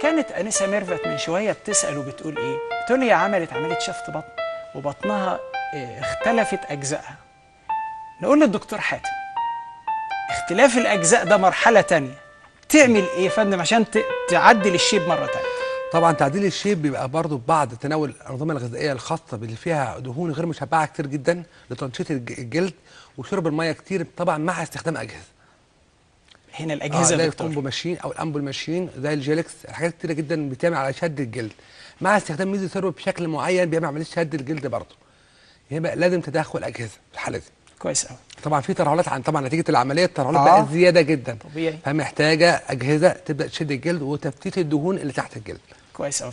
فكانت أنسة ميرفت من شوية بتسأل وبتقول إيه؟ بتقول هي عملت عمليه شفط بطن وبطنها آه، اختلفت أجزائها. نقول للدكتور حاتم اختلاف الأجزاء ده مرحلة تانية. تعمل إيه يا فندم عشان تعدل ال shape مرة تانية؟ طبعا تعديل ال shape بيبقى برضه بعد تناول الأنظمة الغذائية الخاصة باللي فيها دهون غير مشبعة كتير جدا لتنشيط الج- الجلد وشرب الميه كتير طبعا مع استخدام أجهزة. هنا آه الاجهزه يا دكتور. ال combo machine أو ال ampoule machine زي الجيلكس حاجات كتيرة جدا بتعمل على شد الجلد. مع استخدام meso serum بشكل معين بيعمل عمليه شد الجلد برضه. يبقى لازم تدخل أجهزة في الحالة دي. كويس قوي طبعا في ترهلات عن طبعا نتيجة العملية الترهلات آه. بقت زيادة جدا. طبيعي. فمحتاجة أجهزة تبدأ تشد الجلد وتفتيت الدهون اللي تحت الجلد. كويس قوي